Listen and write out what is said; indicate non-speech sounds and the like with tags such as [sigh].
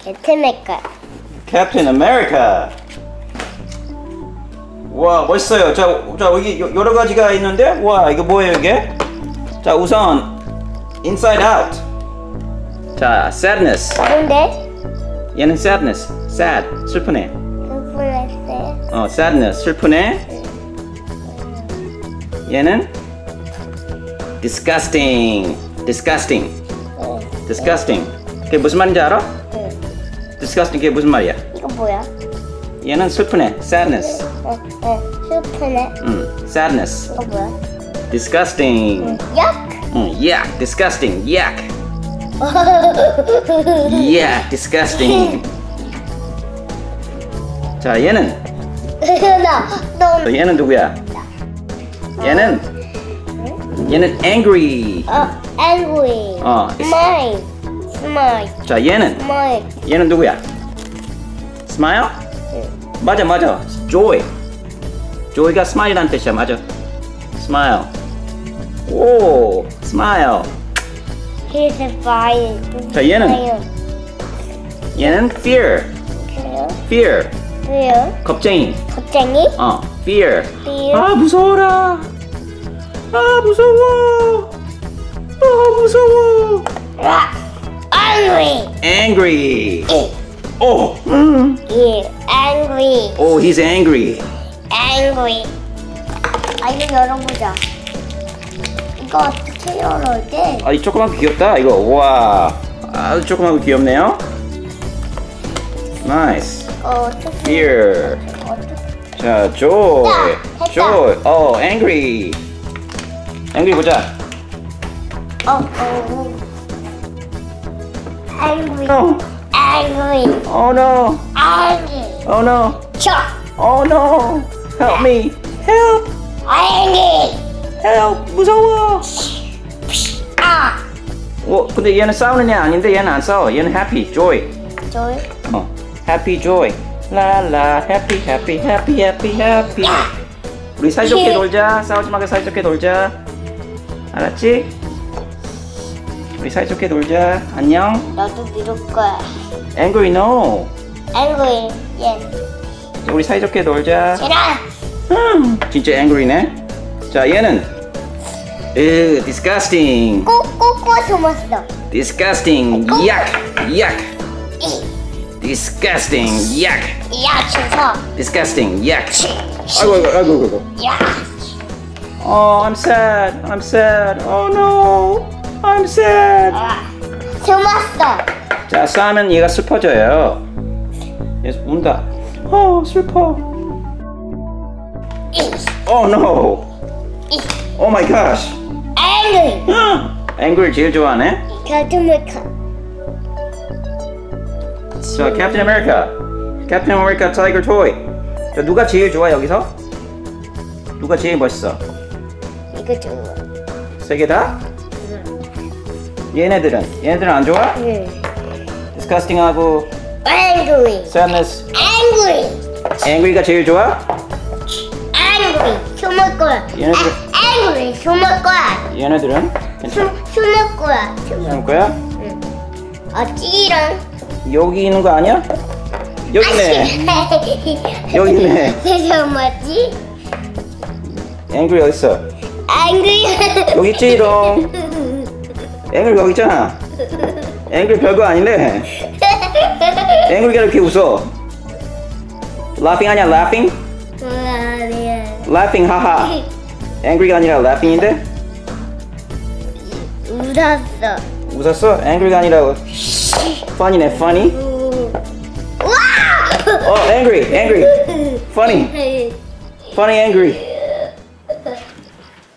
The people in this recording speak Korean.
개트메이커. Captain America. 와 멋있어요. 자, 자 여기 여- 여러 가지가 있는데 와 이거 뭐예요 이게? 자 우선 Inside Out. 자 Sadness. 뭔데? 얘는 Sadness. Sad. 슬프네. 슬프냈어요. 어 Sadness. 슬프네. 얘는 Disgusting. Disgusting. Disgusting. 그게 무슨 말인지 알아? 응. Disgusting 그게 무슨 말이야? 이거 뭐야? 얘는 슬프네. Sadness. 응, 응. 슬프네. 음, Sadness. 이거 뭐야? Disgusting. 약? 음, yuck. Disgusting. Yuck. Yeah, disgusting. 자, 얘는 나, 너, 또 얘는 누구야? 얘는 얘는 angry. 어, angry. 어, Smile. 자, 얘는 smile. 얘는 누구야? Smile? 맞아, 맞아. Joy. Joy가 smile이라는 뜻이야, 맞아. Smile. 오, smile. He's a fire. 자, 얘는? 얘는 fear. Fear. 왜요? 겁쟁이. 겁쟁이? 어, fear. Fear. 아 무서워라. 아 무서워. 아 무서워. 아, angry. Angry. 이, 오. 음. 이, angry. 오, he's angry. angry. 아, 이거 열어보자. 이거 어떻게 열어야 아, 이 조그맣고 귀엽다. 이거 와. 아주 조그맣고 귀엽네요. Nice. 어, 어떻게, Fear. 어떻게. 자, joy. 자, 했다. joy. 어, angry. angry 보자. 어, 어. angry. Oh, angry. oh no. angry. Oh no. 쳐. Oh no. Help me. Help. angry. Help. 무서워. 아. 어, 근데 얘는 싸우는 애 아닌데 얘는 안 싸워. 얘는 happy, joy. 저요? 어, happy, joy. 라라, happy, happy, happy, happy, happy. 우리 사이좋게 놀자. 싸우지 말고 사이좋게 놀자. 알았지? 우리 사이좋게 놀자. 안녕. 나도 믿을 거야. Angry, no. angry. 예. 우리 사이좋게 놀자. 싫어. 음, 진짜 angry네. 자, 얘는 으, disgusting. 꼭꼭꼭 숨었어. disgusting. yuck, yuck. 이. disgusting. yuck. 야, 주서. disgusting. yuck. 아이고, 아이고, 아이고, 아이고. 야. Oh, I'm sad. I'm sad. Oh no. I'm sad. 아. 숨었어. 자, 싸우면 얘가 슬퍼져요. 얘 운다. 어, 슬퍼. 이. Oh no. 이. Oh my gosh. angry. [gasps] 앵글 제일 좋아하네. 가슴을카. 자, Captain America. Captain America Tiger Toy. 자, 누가 제일 좋아 여기서? 누가 제일 멋있어? 이거 좋아. 세개 다? 얘네들은? 얘네들은 안 좋아? 응. Disgusting하고 angry. Sadness, angry. Angry가 제일 좋아? angry. 숨을 거야. 얘네들은 아, angry. 숨을 거야. 얘네들은 괜찮아? 숨, 숨을 거야. 숨을. 거야? 응. 어, 찌랑. 여기 있는 거 아니야? 여기네. 여기 있네. 그래서 [laughs] 뭐지? Angry 어디 있어? angry. 여기 있지롱. [laughs] Angry 여기 있잖아. Angry 별거 아닌데. Angry가 이렇게 웃어. Laughing 아니야? Laughing? 아니야. Laughing 하하. Angry가 아니라 laughing인데? 웃었어. 웃었어? Angry가 아니라 funny네. Funny? 와! 어, angry, angry, funny, funny, angry.